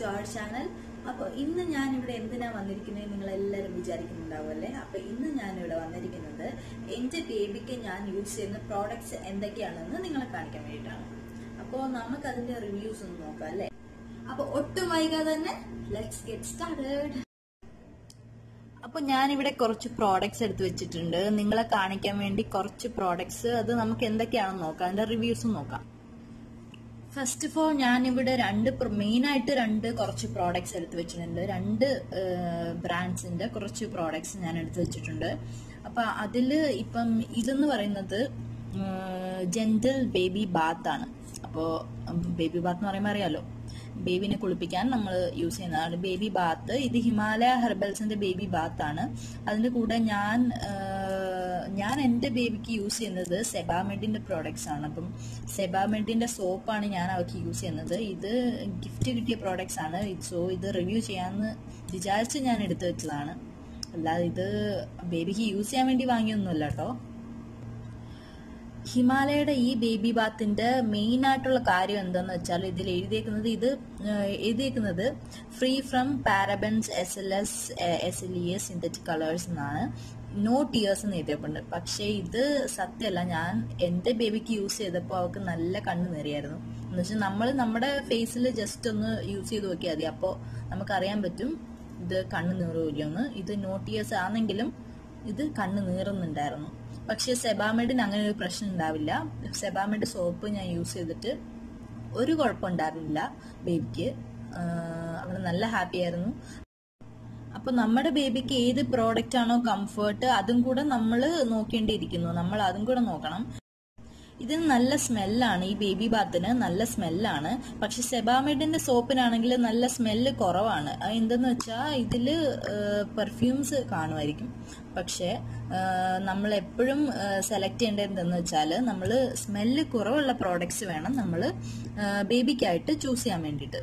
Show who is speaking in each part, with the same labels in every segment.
Speaker 1: To our channel അപ്പോൾ ഇന്ന് ഞാൻ ഇവിടെ എന്തിനാ വന്നിരിക്കുന്നത് നിങ്ങൾ എല്ലാവരും വിചാരിക്കുന്നുണ്ടാവും അല്ലേ? അപ്പോൾ ഇന്ന് ഞാൻ ഇവിടെ വന്നിരിക്കുന്നത് എന്റെ ബേബിക്ക് ഞാൻ യൂസ് ചെയ്യുന്ന പ്രോഡക്ട്സ് എന്തൊക്കെയാണെന്ന് നിങ്ങളെ കാണിക്കാൻ വേണ്ടിയിട്ടാണ്. അപ്പോൾ നമുക്ക് അതിന്റെ റിവ്യൂസ് ഒന്ന് നോക്കാം അല്ലേ? അപ്പോൾ ഒട്ടും വൈകാതെ തന്നെ ലെറ്റ്സ് ഗെറ്റ് സ്റ്റാർട്ടഡ് അപ്പൊ ഞാനിവിടെ കുറച്ച് പ്രോഡക്ട്സ് എടുത്ത് വെച്ചിട്ടുണ്ട്. നിങ്ങളെ കാണിക്കാൻ വേണ്ടി കുറച്ച് പ്രോഡക്ട്സ് അത് നമുക്ക് എന്തൊക്കെയാണെന്ന് നോക്കാം. അതിന്റെ റിവ്യൂസ് നോക്കാം. ഫസ്റ്റ് ഓഫ് ഓൾ ഞാനിവിടെ രണ്ട് മെയിൻ ആയിട്ട് രണ്ട് കുറച്ച് പ്രോഡക്ട്സ് എടുത്ത് വെച്ചിട്ടുണ്ട്. രണ്ട് ബ്രാൻഡ്സിന്റെ കുറച്ച് പ്രോഡക്ട്സ് ഞാൻ എടുത്ത് വെച്ചിട്ടുണ്ട്. അപ്പൊ അതിൽ ഇപ്പം ഇതെന്ന് പറയുന്നത് ജെന്റിൽ ബേബി ബാത്ത് ആണ്. അപ്പോ ബേബി ബാത്ത് എന്ന് പറയുമ്പോൾ അറിയാലോ? ബേബിനെ കുളിപ്പിക്കാൻ നമ്മൾ യൂസ് ചെയ്യുന്നതാണ് ബേബി ബാത്ത് ഇത് ഹിമാലയ ഹെർബൽസിന്റെ ബേബി ബാത്ത് ആണ്. അതിന്റെ കൂടെ ഞാൻ ഞാൻ എന്റെ ബേബിക്ക് യൂസ് ചെയ്യുന്നത് സെബാമെഡിന്റെ പ്രോഡക്ട്സ് ആണ്. അപ്പം സെബാമെഡിന്റെ സോപ്പാണ് ഞാൻ അവർക്ക് യൂസ് ചെയ്യുന്നത്. ഇത് ഗിഫ്റ്റ് കിട്ടിയ പ്രോഡക്ട്സ് ആണ്. സോ ഇത് റിവ്യൂ ചെയ്യാമെന്ന് വിചാരിച്ച് ഞാൻ എടുത്തു വെച്ചതാണ്. അല്ലാതെ ഇത് ബേബിക്ക് യൂസ് ചെയ്യാൻ വേണ്ടി വാങ്ങിയൊന്നുമല്ല കേട്ടോ ഹിമാലയയുടെ ഈ ബേബി ബാത്തിന്റെ മെയിൻ ആയിട്ടുള്ള കാര്യം എന്താണെന്ന് വെച്ചാൽ ഇതിൽ എഴുതിയേക്കുന്നത് ഇത് എഴുതിയേക്കുന്നത് free from parabens S L S S L E S synthetic colours എന്നാണ്. നോ ടിയേഴ്സ് എന്ന് എഴുതിയിട്ടുണ്ട് പക്ഷേ ഇത് സത്യമല്ല. ഞാൻ എന്റെ ബേബിക്ക് യൂസ് ചെയ്തപ്പോൾ അവൾക്ക് നല്ല കണ്ണ് നേറിയായിരുന്നു എന്ന് വെച്ചാൽ നമ്മൾ നമ്മുടെ ഫേസിൽ ജസ്റ്റ് ഒന്ന് യൂസ് ചെയ്ത് നോക്കിയാൽ മതി. അപ്പോൾ നമുക്കറിയാൻ പറ്റും ഇത് കണ്ണ് നീറുമില്ലെന്ന് ഇത് നോ ടിയേഴ്സ് ആണെങ്കിലും ഇത് കണ്ണ് നീറുന്നുണ്ടായിരുന്നു. പക്ഷെ സെബാമെഡിന് അങ്ങനെ ഒരു പ്രശ്നം ഉണ്ടാവില്ല. സെബാമെഡ് സോപ്പ് ഞാൻ യൂസ് ചെയ്തിട്ട് ഒരു കുഴപ്പമുണ്ടായിരുന്നില്ല ബേബിക്ക് അവൾ നല്ല ഹാപ്പി ആയിരുന്നു. അപ്പൊ നമ്മുടെ ബേബിക്ക് ഏത് പ്രോഡക്റ്റ് ആണോ കംഫർട്ട് അതും കൂടെ നമ്മൾ നോക്കേണ്ടിയിരിക്കുന്നു. നമ്മൾ അതും കൂടെ നോക്കണം. ഇതിന് നല്ല സ്മെല്ലാണ് ഈ ബേബി ബാത്തിന് നല്ല സ്മെല്ലാണ് പക്ഷെ സെബാമെഡിന്റെ സോപ്പിനാണെങ്കിൽ നല്ല സ്മെല്ല് കുറവാണ്. എന്തെന്ന് വെച്ചാൽ ഇതിൽ പെർഫ്യൂംസ് കാണുമായിരിക്കും. പക്ഷെ നമ്മൾ എപ്പോഴും സെലക്ട് ചെയ്യേണ്ടത് എന്തെന്ന് വെച്ചാൽ നമ്മൾ സ്മെല്ല് കുറവുള്ള പ്രോഡക്റ്റ്സ് വേണം നമ്മൾ ബേബിക്കായിട്ട് ചൂസ് ചെയ്യാൻ വേണ്ടിയിട്ട്.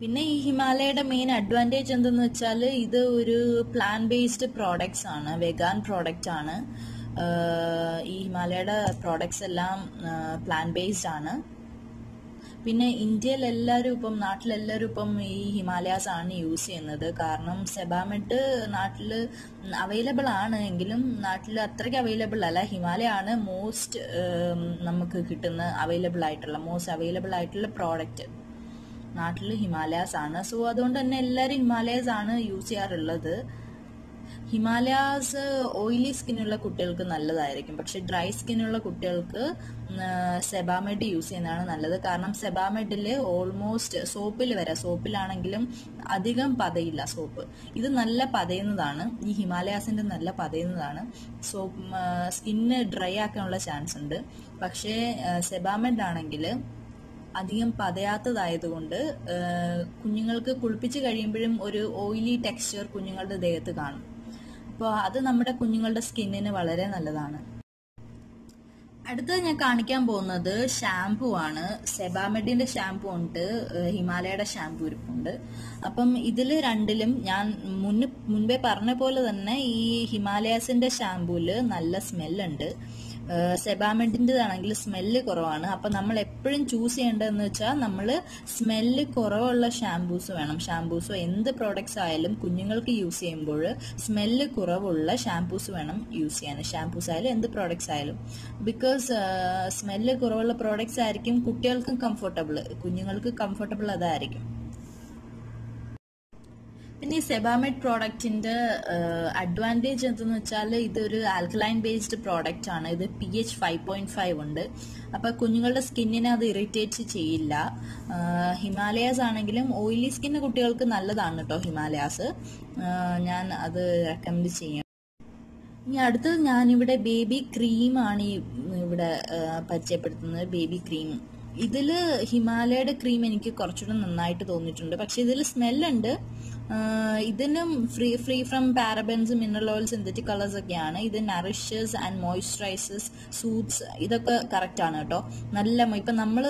Speaker 1: പിന്നെ ഈ ഹിമാലയയുടെ മെയിൻ അഡ്വാന്റേജ് എന്തെന്ന് വെച്ചാൽ ഇത് ഒരു പ്ലാൻ ബേസ്ഡ് പ്രോഡക്ട്സ് ആണ് വെഗാൻ പ്രോഡക്റ്റ് ആണ്. ഈ ഹിമാലയയുടെ പ്രോഡക്ട്സ് എല്ലാം പ്ലാൻ ബേസ്ഡ് ആണ്. പിന്നെ ഇന്ത്യയിൽ എല്ലാവരും ഇപ്പം നാട്ടിലെല്ലാവരും ഇപ്പം ഈ ഹിമാലയാസ് ആണ് യൂസ് ചെയ്യുന്നത്. കാരണം സെബാമെട്ട് നാട്ടിൽ അവൈലബിൾ ആണ് എങ്കിലും നാട്ടിൽ അത്രയ്ക്ക് അവൈലബിൾ അല്ല. ഹിമാലയ ആണ് മോസ്റ്റ് നമുക്ക് കിട്ടുന്ന അവൈലബിൾ ആയിട്ടുള്ള മോസ്റ്റ് അവൈലബിൾ ആയിട്ടുള്ള പ്രോഡക്റ്റ് നാട്ടിൽ ഹിമാലയാസ് ആണ്. സോ അതുകൊണ്ട് തന്നെ എല്ലാവരും ഹിമാലയാസ് ആണ് യൂസ് ചെയ്യാറുള്ളത്. ഹിമാലയാസ് ഓയിലി സ്കിന്നുള്ള കുട്ടികൾക്ക് നല്ലതായിരിക്കും. പക്ഷെ ഡ്രൈ സ്കിന്നുള്ള കുട്ടികൾക്ക് സെബാമെഡ് യൂസ് ചെയ്യുന്നതാണ് നല്ലത്. കാരണം സെബാമെഡിൽ ഓൾമോസ്റ്റ് സോപ്പിൽ വരെ സോപ്പിലാണെങ്കിലും അധികം പതയില്ല സോപ്പ്. ഇത് നല്ല പതയുന്നതാണ്. ഈ ഹിമാലയാസിന്റെ നല്ല പതയുന്നതാണ്. സോപ്പ് സ്കിന്ന് ഡ്രൈ ആക്കാനുള്ള ചാൻസ് ഉണ്ട്. പക്ഷേ സെബാമെഡ് ആണെങ്കിൽ അധികം പതയാത്തതായതുകൊണ്ട് കുഞ്ഞുങ്ങൾക്ക് കുളിപ്പിച്ച് കഴിയുമ്പോഴും ഒരു ഓയിലി ടെക്സ്ചർ കുഞ്ഞുങ്ങളുടെ ദേഹത്ത് കാണും. അപ്പോൾ അത് നമ്മുടെ കുഞ്ഞുങ്ങളുടെ സ്കിന്നിന് വളരെ നല്ലതാണ്. അടുത്തത് ഞാൻ കാണിക്കാൻ പോകുന്നത് ഷാംപൂ ആണ്. സെബാമെഡിന്റെ ഷാംപൂ ഉണ്ട് ഹിമാലയയുടെ ഷാംപൂ ഇരിപ്പുണ്ട്. അപ്പം ഇതിൽ രണ്ടിലും ഞാൻ മുന്ന് മുൻപേ പറഞ്ഞ പോലെ തന്നെ ഈ ഹിമാലയസിന്റെ ഷാംപൂൽ നല്ല സ്മെല്ലുണ്ട് സെബാമെഡിന്റെതാണെങ്കിൽ സ്മെല്ല് കുറവാണ്. അപ്പം നമ്മൾ എപ്പോഴും ചൂസ് ചെയ്യേണ്ടതെന്ന് വെച്ചാൽ നമ്മൾ സ്മെല്ല് കുറവുള്ള ഷാംപൂസ് വേണം. ഷാംപൂസോ എന്ത് പ്രോഡക്റ്റ്സ് ആയാലും കുഞ്ഞുങ്ങൾക്ക് യൂസ് ചെയ്യുമ്പോൾ സ്മെല്ല് കുറവുള്ള ഷാംപൂസ് വേണം യൂസ് ചെയ്യാൻ. ഷാംപൂസ് ആയാലും എന്ത് പ്രോഡക്റ്റ്സ് ആയാലും. ബിക്കോസ് സ്മെല്ല് കുറവുള്ള പ്രോഡക്റ്റ്സ് ആയിരിക്കും കുട്ടികൾക്കും കംഫർട്ടബിൾ കുഞ്ഞുങ്ങൾക്ക് കംഫർട്ടബിൾ അതായിരിക്കും. പിന്നെ ഈ സെബാമെഡ് പ്രോഡക്റ്റിന്റെ അഡ്വാന്റേജ് എന്തെന്ന് വെച്ചാൽ ഇതൊരു ആൽക്കലൈൻ ബേസ്ഡ് പ്രോഡക്റ്റ് ആണ്. ഇത് P H five point five ഉണ്ട്. അപ്പൊ കുഞ്ഞുങ്ങളുടെ സ്കിന്നിനെ അത് ഇറിറ്റേറ്റ് ചെയ്യില്ല. ഹിമാലയാസ് ആണെങ്കിലും ഓയിലി സ്കിന്ന് കുട്ടികൾക്ക് നല്ലതാണ് കേട്ടോ ഹിമാലയാസ്. ഞാൻ അത് റെക്കമെൻഡ് ചെയ്യും. ഇനി അടുത്തത് ഞാനിവിടെ ബേബി ക്രീമാണ് ഈ ഇവിടെ പരിചയപ്പെടുത്തുന്നത്. ബേബി ക്രീം ഇതിൽ ഹിമാലയയുടെ ക്രീം എനിക്ക് കുറച്ചുകൂടെ നന്നായിട്ട് തോന്നിയിട്ടുണ്ട്. പക്ഷെ ഇതിൽ സ്മെല്ലുണ്ട് ഇതിനും free free from parabens mineral oil synthetic colours ഒക്കെയാണ്. ഇത് നറിഷസ് ആൻഡ് മോയ്സ്ചറൈസസ് സൂപ്സ് ഇതൊക്കെ കറക്റ്റ് ആണ് കേട്ടോ. നല്ല ഇപ്പൊ നമ്മൾ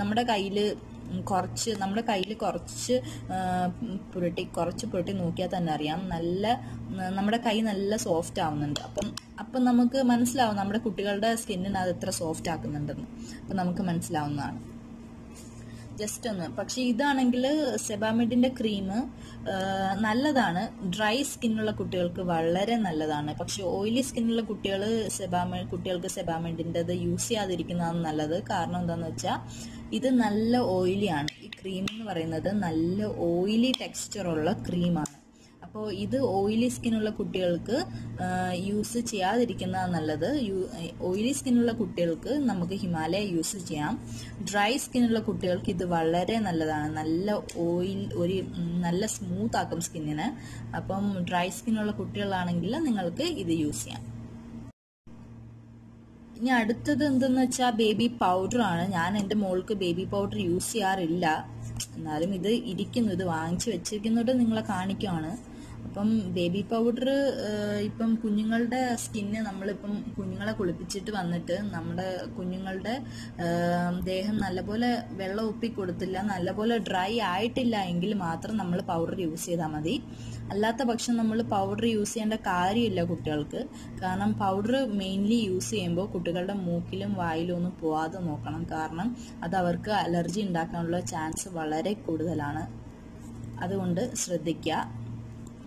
Speaker 1: നമ്മുടെ കയ്യിൽ കുറച്ച് നമ്മുടെ കയ്യിൽ കുറച്ച് പുരട്ടി കുറച്ച് പുരട്ടി നോക്കിയാൽ തന്നെ അറിയാം. നല്ല നമ്മുടെ കൈ നല്ല സോഫ്റ്റ് ആവുന്നുണ്ട്. അപ്പം അപ്പം നമുക്ക് മനസ്സിലാവും നമ്മുടെ കുട്ടികളുടെ സ്കിന്നിന് അത് എത്ര സോഫ്റ്റ് ആക്കുന്നുണ്ടെന്ന്. അപ്പം നമുക്ക് മനസ്സിലാവുന്നതാണ്. ജസ്റ്റ് ഒന്ന്. പക്ഷെ ഇതാണെങ്കിൽ സെബാമിഡിന്റെ ക്രീം നല്ലതാണ്. ഡ്രൈ സ്കിന്നുള്ള കുട്ടികൾക്ക് വളരെ നല്ലതാണ്. പക്ഷെ ഓയിലി സ്കിന്നുള്ള കുട്ടികൾ സെബാമി കുട്ടികൾക്ക് സെബാമിഡിന്റെ യൂസ് ചെയ്യാതിരിക്കുന്നതാണ് നല്ലത്. കാരണം എന്താണെന്ന് വെച്ചാൽ ഇത് നല്ല ഓയിലിയാണ്. ഈ ക്രീം എന്ന് പറയുന്നത് നല്ല ഓയിലി ടെക്സ്ചറുള്ള ക്രീമാണ്. അപ്പോൾ ഇത് ഓയിലി സ്കിന്നുള്ള കുട്ടികൾക്ക് യൂസ് ചെയ്യാതിരിക്കുന്നതാണ് നല്ലത്. ഓയിലി സ്കിന്നുള്ള കുട്ടികൾക്ക് നമുക്ക് ഹിമാലയ യൂസ് ചെയ്യാം. ഡ്രൈ സ്കിന്നുള്ള കുട്ടികൾക്ക് ഇത് വളരെ നല്ലതാണ്. നല്ല ഓയിൽ ഒരു നല്ല സ്മൂത്ത് ആക്കും സ്കിന്നിന് അപ്പം ഡ്രൈ സ്കിന്നുള്ള കുട്ടികളാണെങ്കിൽ നിങ്ങൾക്ക് ഇത് യൂസ് ചെയ്യാം. ഇനി അടുത്തത് എന്തെന്ന് വെച്ചാൽ ബേബി പൗഡർ ആണ്. ഞാൻ എന്റെ മോൾക്ക് ബേബി പൗഡർ യൂസ് ചെയ്യാറില്ല. എന്നാലും ഇത് ഇരിക്കുന്നു. ഇത് വാങ്ങിച്ചു വെച്ചിരിക്കുന്നത് നിങ്ങളെ കാണിക്കുവാണ്. അപ്പം ബേബി പൗഡർ ഇപ്പം കുഞ്ഞുങ്ങളുടെ സ്കിന്ന് നമ്മളിപ്പം കുഞ്ഞുങ്ങളെ കുളിപ്പിച്ചിട്ട് വന്നിട്ട് നമ്മുടെ കുഞ്ഞുങ്ങളുടെ ദേഹം നല്ലപോലെ വെള്ളം ഒപ്പി കൊടുത്തില്ല നല്ലപോലെ ഡ്രൈ ആയിട്ടില്ല എങ്കിൽ മാത്രം നമ്മൾ പൗഡർ യൂസ് ചെയ്താൽ മതി. അല്ലാത്ത പക്ഷം നമ്മൾ പൗഡർ യൂസ് ചെയ്യേണ്ട കാര്യമില്ല കുട്ടികൾക്ക്. കാരണം പൗഡർ മെയിൻലി യൂസ് ചെയ്യുമ്പോൾ കുട്ടികളുടെ മൂക്കിലും വായിലും ഒന്നും പോവാതെ നോക്കണം. കാരണം അത് അവർക്ക് അലർജി ഉണ്ടാക്കാനുള്ള ചാൻസ് വളരെ കൂടുതലാണ്. അതുകൊണ്ട് ശ്രദ്ധിക്കുക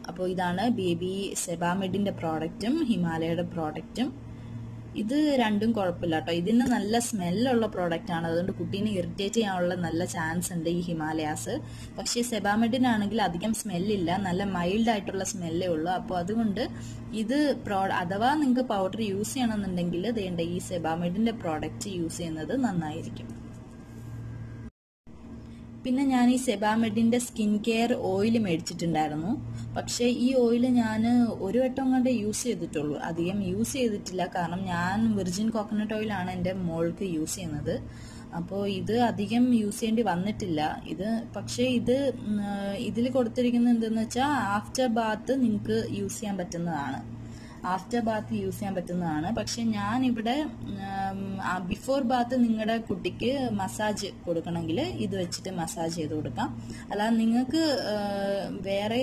Speaker 1: അപ്പോൾ ഇതാണ് ബേബി സെബാമെഡിന്റെ പ്രോഡക്റ്റും ഹിമാലയയുടെ പ്രോഡക്റ്റും. ഇത് രണ്ടും കുഴപ്പമില്ല കേട്ടോ. ഇതിന് നല്ല സ്മെല്ലുള്ള പ്രോഡക്റ്റ് ആണ്. അതുകൊണ്ട് കുട്ടീനെ ഇറിറ്റേറ്റ് ചെയ്യാനുള്ള നല്ല ചാൻസ് ഉണ്ട് ഈ ഹിമാലയാസ്. പക്ഷേ സെബാമെഡിനാണെങ്കിൽ അധികം സ്മെല്ലില്ല നല്ല മൈൽഡ് ആയിട്ടുള്ള സ്മെല്ലേ ഉള്ളൂ. അപ്പോൾ അതുകൊണ്ട് ഇത് പ്രോ അഥവാ നിങ്ങൾക്ക് പൗഡർ യൂസ് ചെയ്യണമെന്നുണ്ടെങ്കിൽ വേണ്ട ഈ സെബാമെഡിന്റെ പ്രോഡക്റ്റ് യൂസ് ചെയ്യുന്നത് നന്നായിരിക്കും. പിന്നെ ഞാൻ ഈ സെബാമെഡിന്റെ സ്കിൻ കെയർ ഓയിൽ മേടിച്ചിട്ടുണ്ടായിരുന്നു. പക്ഷേ ഈ ഓയിൽ ഞാൻ ഒരു വട്ടം കൊണ്ട് യൂസ് ചെയ്തിട്ടുള്ളൂ. അധികം യൂസ് ചെയ്തിട്ടില്ല. കാരണം ഞാൻ വിർജിൻ കോക്കനട്ട് ഓയിലാണ് എന്റെ മോൾക്ക് യൂസ് ചെയ്യുന്നത്. അപ്പോൾ ഇത് അധികം യൂസ് ചെയ്യേണ്ടി വന്നിട്ടില്ല. ഇത് പക്ഷേ ഇത് ഇതിൽ കൊടുത്തിരിക്കുന്നത് എന്തെന്ന് വെച്ചാൽ ആഫ്റ്റർ ബാത്ത് നിങ്ങൾക്ക് യൂസ് ചെയ്യാൻ പറ്റുന്നതാണ്. ആഫ്റ്റർ ബാത്ത് യൂസ് ചെയ്യാൻ പറ്റുന്നതാണ്. പക്ഷെ ഞാൻ ഇവിടെ ബിഫോർ ബാത്ത് നിങ്ങളുടെ കുട്ടിക്ക് മസാജ് കൊടുക്കണമെങ്കിൽ ഇത് വെച്ചിട്ട് മസാജ് ചെയ്ത് കൊടുക്കാം. അല്ലാതെ നിങ്ങൾക്ക് വേറെ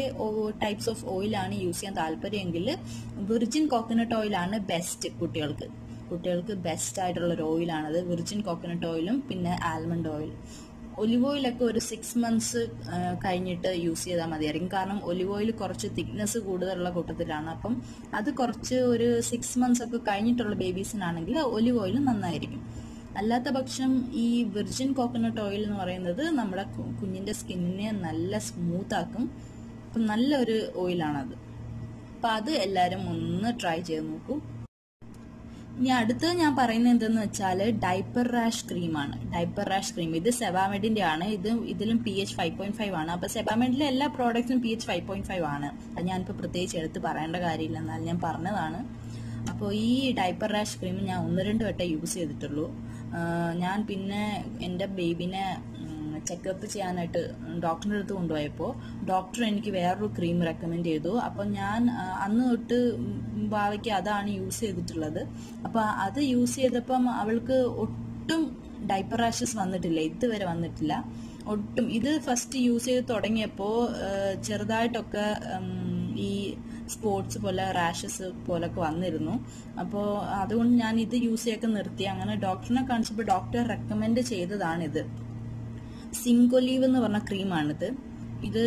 Speaker 1: ടൈപ്സ് ഓഫ് ഓയിലാണ് യൂസ് ചെയ്യാൻ താല്പര്യമെങ്കിൽ വിർജിൻ കോക്കനട്ട് ഓയിലാണ് ബെസ്റ്റ് കുട്ടികൾക്ക്. കുട്ടികൾക്ക് ബെസ്റ്റ് ആയിട്ടുള്ള ഒരു ഓയിലാണത് വിർജിൻ കോക്കനട്ട് ഓയിലും പിന്നെ ആൽമണ്ട് ഓയിൽ ഒലിവ് ഓയിലൊക്കെ ഒരു സിക്സ് മന്ത്സ് കഴിഞ്ഞിട്ട് യൂസ് ചെയ്താൽ മതിയായിരിക്കും. കാരണം ഒലിവ് ഓയിൽ കുറച്ച് തിക്നെസ് കൂടുതലുള്ള കൂട്ടത്തിലാണ്. അപ്പം അത് കുറച്ച് ഒരു സിക്സ് മന്ത്സ് ഒക്കെ കഴിഞ്ഞിട്ടുള്ള ബേബീസിനാണെങ്കിൽ ഒലിവ് ഓയിൽ നന്നായിരിക്കും. അല്ലാത്ത പക്ഷം ഈ വിർജിൻ കോക്കനട്ട് ഓയിൽ എന്ന് പറയുന്നത് നമ്മുടെ കുഞ്ഞിന്റെ സ്കിന്നിനെ നല്ല സ്മൂത്ത് ആക്കും. അപ്പം നല്ലൊരു ഓയിലാണത് അപ്പം അത് എല്ലാവരും ഒന്ന് ട്രൈ ചെയ്ത് നോക്കൂ. ഇനി അടുത്തത് ഞാൻ പറയുന്നത് എന്തെന്ന് വെച്ചാൽ ഡൈപ്പർ റാഷ് ക്രീമാണ് ഡൈപ്പർ റാഷ് ക്രീം ഇത് സെബാമെഡിന്റെ ആണ് ഇത് ഇതിലും P H five point five ആണ്. അപ്പൊ സെബാമെഡിലെ എല്ലാ പ്രോഡക്ട്സും P H five point five ആണ്. അത് ഞാനിപ്പോൾ പ്രത്യേകിച്ച് എടുത്ത് പറയേണ്ട കാര്യമില്ല. എന്നാൽ ഞാൻ പറഞ്ഞതാണ്. അപ്പോൾ ഈ ഡൈപ്പർ റാഷ് ക്രീം ഞാൻ ഒന്ന് രണ്ട് വട്ടം യൂസ് ചെയ്തിട്ടുള്ളൂ. ഞാൻ പിന്നെ എന്റെ ബേബിനെ ചെക്കപ്പ് ചെയ്യാനായിട്ട് ഡോക്ടറിന്റെ അടുത്ത് കൊണ്ടുപോയപ്പോൾ ഡോക്ടർ എനിക്ക് വേറൊരു ക്രീം റെക്കമെൻഡ് ചെയ്തു. അപ്പം ഞാൻ അന്ന് തൊട്ട് ഭാവയ്ക്ക് അതാണ് യൂസ് ചെയ്തിട്ടുള്ളത്. അപ്പം അത് യൂസ് ചെയ്തപ്പം അവൾക്ക് ഒട്ടും ഡൈപ്പർ റാഷസ് വന്നിട്ടില്ല ഇതുവരെ വന്നിട്ടില്ല. ഒട്ടും ഇത് ഫസ്റ്റ് യൂസ് ചെയ്ത് തുടങ്ങിയപ്പോൾ ചെറുതായിട്ടൊക്കെ ഈ സ്പോർട്സ് പോലെ റാഷസ് പോലൊക്കെ വന്നിരുന്നു. അപ്പോൾ അതുകൊണ്ട് ഞാൻ ഇത് യൂസ് ചെയ്യൊക്കെ നിർത്തി. അങ്ങനെ ഡോക്ടറിനെ കാണിച്ചപ്പോൾ ഡോക്ടർ റെക്കമെൻഡ് ചെയ്തതാണിത്. സിങ്കോലീവ് എന്ന് പറഞ്ഞ ക്രീമാണിത്. ഇത്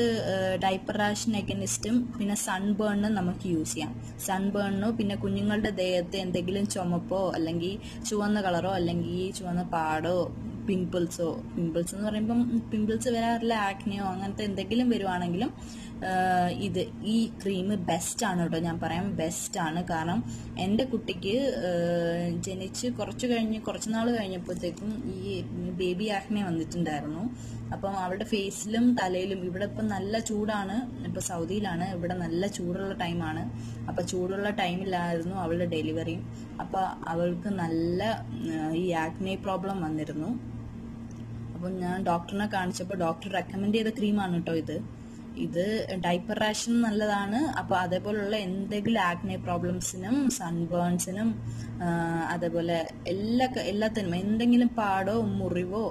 Speaker 1: ഡൈപ്പർ റാഷ് എഗനിസ്റ്റും പിന്നെ സൺബേണിനും നമുക്ക് യൂസ് ചെയ്യാം. സൺബേണിനോ പിന്നെ കുഞ്ഞുങ്ങളുടെ ദേഹത്ത് എന്തെങ്കിലും ചുമപ്പോ അല്ലെങ്കിൽ ചുവന്ന കളറോ അല്ലെങ്കിൽ ചുവന്ന പാടോ പിമ്പിൾസോ പിമ്പിൾസ് എന്ന് പറയുമ്പം പിമ്പിൾസ് വരാറില്ല ആക്നെയോ അങ്ങനത്തെ എന്തെങ്കിലും വരുവാണെങ്കിലും ഇത് ഈ ക്രീം ബെസ്റ്റ് ആണ് കേട്ടോ. ഞാൻ പറയാം ബെസ്റ്റ് ആണ്. കാരണം എന്റെ കുട്ടിക്ക് ജനിച്ച് കുറച്ച് കഴിഞ്ഞ് കുറച്ച് നാൾ കഴിഞ്ഞപ്പോഴത്തേക്കും ഈ ബേബി ആക്നെ വന്നിട്ടുണ്ടായിരുന്നു. അപ്പം അവളുടെ ഫേസിലും തലയിലും ഇവിടെ ഇപ്പം നല്ല ചൂടാണ്. ഇപ്പം സൗദിയിലാണ്. ഇവിടെ നല്ല ചൂടുള്ള ടൈമാണ് അപ്പം ചൂടുള്ള ടൈമിലായിരുന്നു അവളുടെ ഡെലിവറിയും അപ്പം അവൾക്ക് നല്ല ഈ ആക്നെ പ്രോബ്ലം വന്നിരുന്നു. അപ്പം ഞാൻ ഡോക്ടറിനെ കാണിച്ചപ്പോൾ ഡോക്ടർ റെക്കമെൻഡ് ചെയ്ത ക്രീമാണ് കേട്ടോ ഇത്. ഇത് ഡൈപ്പർ റാഷൻ നല്ലതാണ്. അപ്പോൾ അതേപോലുള്ള എന്തെങ്കിലും ആക്നെ പ്രോബ്ലംസിനും സൺബേൺസിനും അതേപോലെ എല്ലാ എല്ലാത്തിനും എന്തെങ്കിലും പാടോ മുറിവോ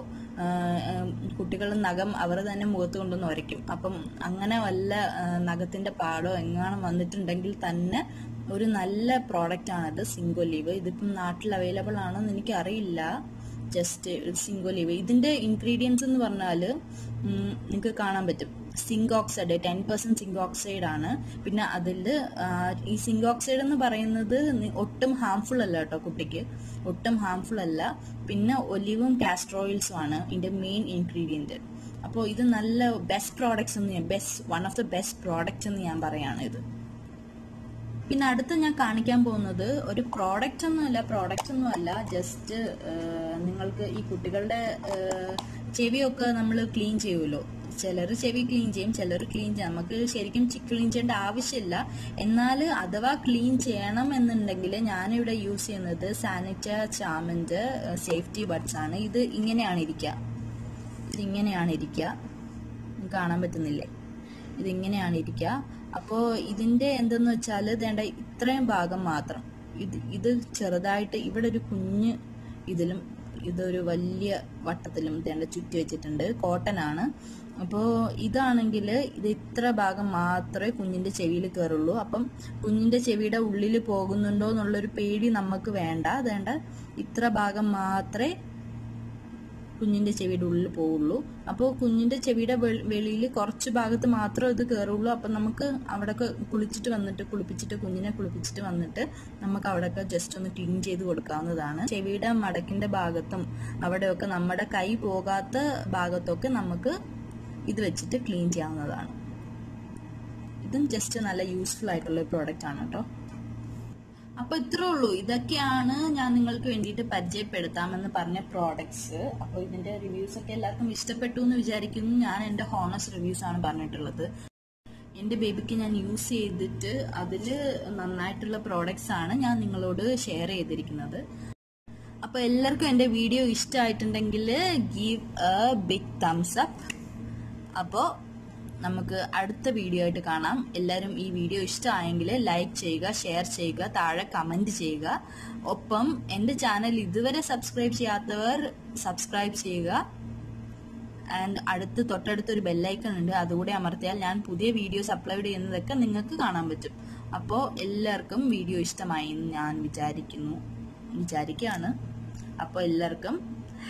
Speaker 1: കുട്ടികൾ നഖം അവർ തന്നെ മുഖത്ത് കൊണ്ടുവന്ന് ഉരയ്ക്കും അപ്പം അങ്ങനെ വല്ല നഖത്തിന്റെ പാടോ എങ്ങാനും വന്നിട്ടുണ്ടെങ്കിൽ തന്നെ ഒരു നല്ല പ്രോഡക്റ്റ് ആണിത് സിംഗോലീവ് ഇതിപ്പം നാട്ടിൽ അവൈലബിൾ ആണോ എന്ന് എനിക്ക് അറിയില്ല ജസ്റ്റ് സിങ്ക് ഒലിവ് ഇതിന്റെ ഇൻഗ്രീഡിയൻസ് എന്ന് പറഞ്ഞാൽ നിങ്ങൾക്ക് കാണാൻ പറ്റും. Zinc oxide ten percent zinc oxide ആണ്. പിന്നെ അതിൽ ഈ സിങ്ക് ഓക്സൈഡ് എന്ന് പറയുന്നത് ഒട്ടും ഹാംഫുൾ അല്ല കേട്ടോ കുട്ടിക്ക്. ഒട്ടും ഹാംഫുൾ അല്ല. പിന്നെ ഒലിവും കാസ്റ്റർ ഓയിൽസും ആണ് ഇതിന്റെ മെയിൻ ഇൻഗ്രീഡിയന്റ് അപ്പോൾ ഇത് നല്ല ബെസ്റ്റ് പ്രോഡക്ട്സ് എന്ന് ഞാൻ best one of the best product എന്ന് ഞാൻ പറയാണ് ഇത്. പിന്നെ അടുത്ത് ഞാൻ കാണിക്കാൻ പോകുന്നത് ഒരു പ്രോഡക്റ്റ് ഒന്നുമല്ല പ്രോഡക്റ്റ് ഒന്നുമല്ല. ജസ്റ്റ് നിങ്ങൾക്ക് ഈ കുട്ടികളുടെ ചെവിയൊക്കെ നമ്മൾ ക്ലീൻ ചെയ്യുമല്ലോ. ചിലർ ചെവി ക്ലീൻ ചെയ്യും ചിലർ ക്ലീൻ ചെയ്യും. നമുക്ക് ശരിക്കും ക്ലീൻ ചെയ്യേണ്ട ആവശ്യമില്ല. എന്നാൽ അഥവാ ക്ലീൻ ചെയ്യണം എന്നുണ്ടെങ്കിൽ ഞാനിവിടെ യൂസ് ചെയ്യുന്നത് സാനിറ്റ ചാമിന്റെ സേഫ്റ്റി ബഡ്സ് ആണ്. ഇത് ഇങ്ങനെയാണ് ഇരിക്കുക ഇതിങ്ങനെയാണ് ഇരിക്കുക കാണാൻ പറ്റുന്നില്ലേ? ഇതിങ്ങനെയാണ് ഇരിക്കുക അപ്പോൾ ഇതിന്റെ എന്തെന്ന് വെച്ചാൽ വേണ്ട ഇത്രയും ഭാഗം മാത്രം. ഇത് ഇത് ചെറുതായിട്ട് ഇവിടെ ഒരു കുഞ്ഞ് ഇതിലും ഇതൊരു വലിയ വട്ടത്തിലും തേണ്ട ചുറ്റി വെച്ചിട്ടുണ്ട്. കോട്ടൺ ആണ്. അപ്പോൾ ഇതാണെങ്കിൽ ഇത് ഇത്ര ഭാഗം മാത്രമേ കുഞ്ഞിന്റെ ചെവിയിൽ കയറുള്ളൂ. അപ്പം കുഞ്ഞിന്റെ ചെവിയുടെ ഉള്ളിൽ പോകുന്നുണ്ടോ എന്നുള്ളൊരു പേടി നമുക്ക് വേണ്ട. അതേണ്ട ഇത്ര ഭാഗം മാത്രമേ കുഞ്ഞിന്റെ ചെവിയുടെ ഉള്ളിൽ പോവുള്ളൂ. അപ്പോൾ കുഞ്ഞിന്റെ ചെവിയുടെ വെളിയിൽ കുറച്ച് ഭാഗത്ത് മാത്രം ഇത് കയറുള്ളൂ അപ്പം നമുക്ക് അവിടെയൊക്കെ കുളിച്ചിട്ട് വന്നിട്ട് കുളിപ്പിച്ചിട്ട് കുഞ്ഞിനെ കുളിപ്പിച്ചിട്ട് വന്നിട്ട് നമുക്ക് അവിടെയൊക്കെ ജസ്റ്റ് ഒന്ന് ക്ലീൻ ചെയ്ത് കൊടുക്കാവുന്നതാണ്. ചെവിയുടെ മടക്കിന്റെ ഭാഗത്തും അവിടെയൊക്കെ നമ്മുടെ കൈ പോകാത്ത ഭാഗത്തൊക്കെ നമുക്ക് ഇത് വെച്ചിട്ട് ക്ലീൻ ചെയ്യാവുന്നതാണ്. ഇതും ജസ്റ്റ് നല്ല യൂസ്ഫുൾ ആയിട്ടുള്ള പ്രോഡക്റ്റ് ആണ് കേട്ടോ. അപ്പൊ ഇത്രേ ഉള്ളൂ. ഇതൊക്കെയാണ് ഞാൻ നിങ്ങൾക്ക് വേണ്ടിയിട്ട് പരിചയപ്പെടുത്താമെന്ന് പറഞ്ഞ പ്രോഡക്ട്സ് അപ്പോൾ ഇതിന്റെ റിവ്യൂസ് ഒക്കെ എല്ലാവർക്കും ഇഷ്ടപ്പെട്ടു എന്ന് വിചാരിക്കുന്നു. ഞാൻ എന്റെ ഹോണസ് റിവ്യൂസ് ആണ് പറഞ്ഞിട്ടുള്ളത്. എന്റെ ബേബിക്ക് ഞാൻ യൂസ് ചെയ്തിട്ട് അതിൽ നന്നായിട്ടുള്ള പ്രോഡക്ട്സ് ആണ് ഞാൻ നിങ്ങളോട് ഷെയർ ചെയ്തിരിക്കുന്നത്. അപ്പൊ എല്ലാവർക്കും എന്റെ വീഡിയോ ഇഷ്ടമായിട്ടുണ്ടെങ്കിൽ give a big thumbs up അപ്പോൾ നമുക്ക് അടുത്ത വീഡിയോ ആയിട്ട് കാണാം. എല്ലാവരും ഈ വീഡിയോ ഇഷ്ടമായെങ്കിൽ ലൈക്ക് ചെയ്യുക ഷെയർ ചെയ്യുക താഴെ കമന്റ് ചെയ്യുക. ഒപ്പം എന്റെ ചാനൽ ഇതുവരെ സബ്സ്ക്രൈബ് ചെയ്യാത്തവർ സബ്സ്ക്രൈബ് ചെയ്യുക. ആൻഡ് അടുത്ത് തൊട്ടടുത്തൊരു ബെല്ലൈക്കൺ ഉണ്ട്. അതുകൂടെ അമർത്തിയാൽ ഞാൻ പുതിയ വീഡിയോസ് അപ്ലോഡ് ചെയ്യുന്നതൊക്കെ നിങ്ങൾക്ക് കാണാൻ പറ്റും. അപ്പോൾ എല്ലാവർക്കും വീഡിയോ ഇഷ്ടമായി എന്ന് ഞാൻ വിചാരിക്കുന്നു. വിചാരിക്കുകയാണ്. അപ്പോൾ എല്ലാവർക്കും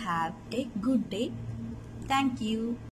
Speaker 1: have a good day thank you